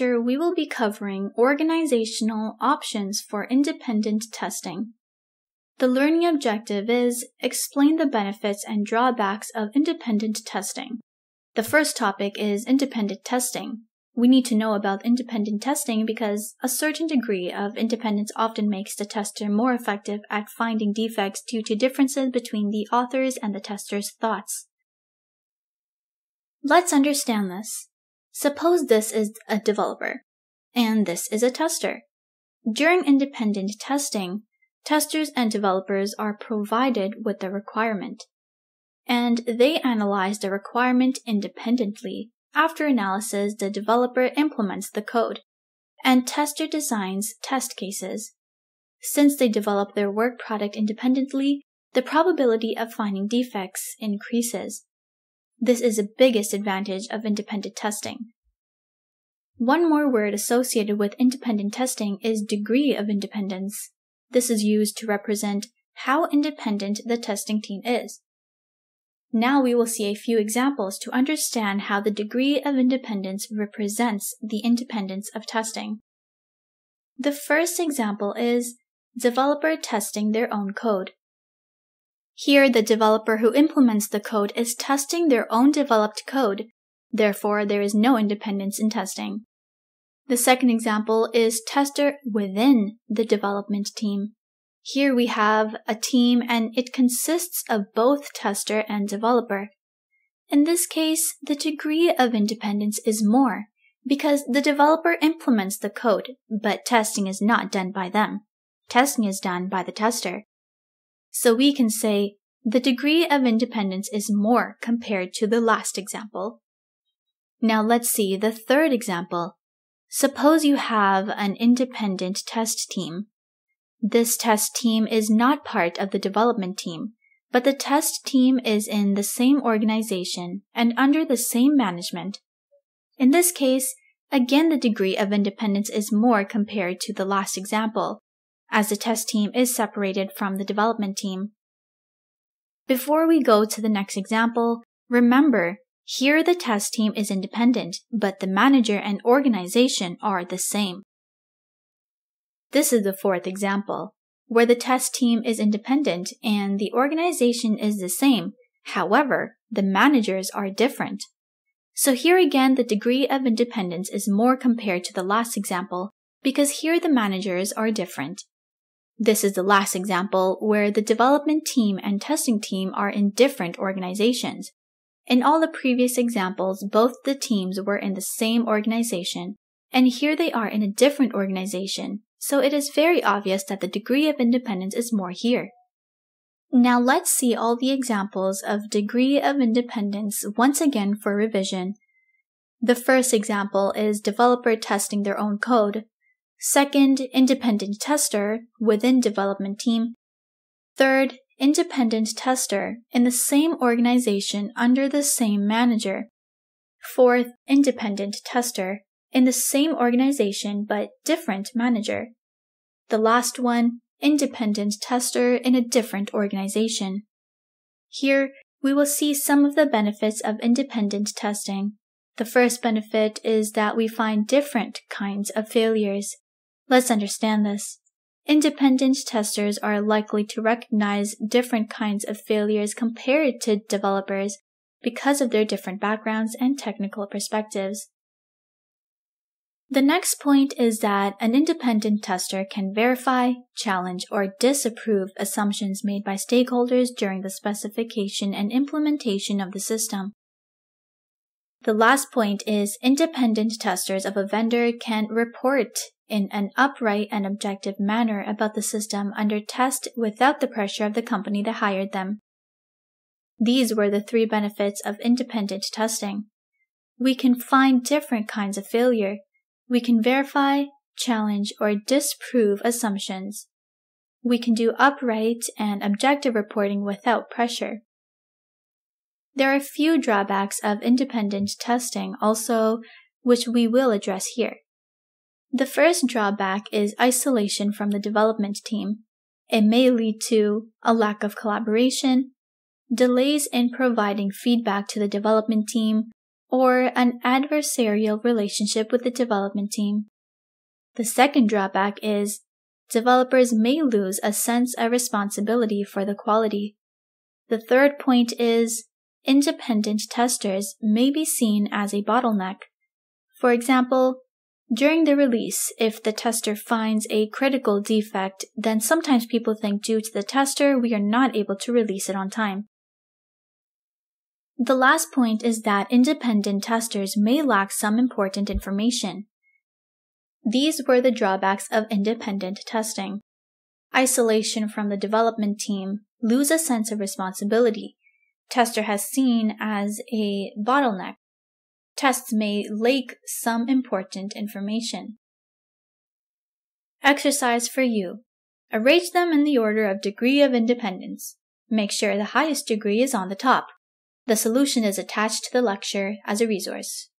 We will be covering organizational options for independent testing. The learning objective is explain the benefits and drawbacks of independent testing. The first topic is independent testing. We need to know about independent testing because a certain degree of independence often makes the tester more effective at finding defects due to differences between the author's and the tester's thoughts. Let's understand this. Suppose this is a developer and this is a tester. During independent testing, testers and developers are provided with the requirement, and they analyze the requirement independently. After analysis, the developer implements the code, and tester designs test cases. Since they develop their work product independently, the probability of finding defects increases. This is the biggest advantage of independent testing. One more word associated with independent testing is degree of independence. This is used to represent how independent the testing team is. Now we will see a few examples to understand how the degree of independence represents the independence of testing. The first example is developer testing their own code. Here, the developer who implements the code is testing their own developed code. Therefore, there is no independence in testing. The second example is tester within the development team. Here we have a team and it consists of both tester and developer. In this case, the degree of independence is more because the developer implements the code, but testing is not done by them. Testing is done by the tester. So we can say the degree of independence is more compared to the last example. Now let's see the third example. Suppose you have an independent test team. This test team is not part of the development team, but the test team is in the same organization and under the same management. In this case, again the degree of independence is more compared to the last example, as the test team is separated from the development team. Before we go to the next example, remember, here the test team is independent, but the manager and organization are the same. This is the fourth example, where the test team is independent and the organization is the same. However, the managers are different. So here again, the degree of independence is more compared to the last example because here the managers are different. This is the last example where the development team and testing team are in different organizations. In all the previous examples, both the teams were in the same organization, and here they are in a different organization, so it is very obvious that the degree of independence is more here. Now let's see all the examples of degree of independence once again for revision. The first example is developer testing their own code, Second, independent tester within development team. Third, independent tester in the same organization under the same manager. Fourth, independent tester in the same organization but different manager. The last one, independent tester in a different organization. Here, we will see some of the benefits of independent testing. The first benefit is that we find different kinds of failures. Let's understand this. Independent testers are likely to recognize different kinds of failures compared to developers because of their different backgrounds and technical perspectives. The next point is that an independent tester can verify, challenge, or disapprove assumptions made by stakeholders during the specification and implementation of the system. The last point is independent testers of a vendor can report in an upright and objective manner about the system under test without the pressure of the company that hired them. These were the three benefits of independent testing. We can find different kinds of failure. We can verify, challenge, or disprove assumptions. We can do upright and objective reporting without pressure. There are a few drawbacks of independent testing also, which we will address here. The first drawback is isolation from the development team. It may lead to a lack of collaboration, delays in providing feedback to the development team, or an adversarial relationship with the development team. The second drawback is developers may lose a sense of responsibility for the quality. The third point is independent testers may be seen as a bottleneck. For example, during the release, if the tester finds a critical defect, then sometimes people think due to the tester, we are not able to release it on time. The last point is that independent testers may lack some important information. These were the drawbacks of independent testing. Isolation from the development team, lose a sense of responsibility. Tester has seen as a bottleneck tests may lack some important information. Exercise for you. Arrange them in the order of degree of independence. Make sure the highest degree is on the top. The solution is attached to the lecture as a resource.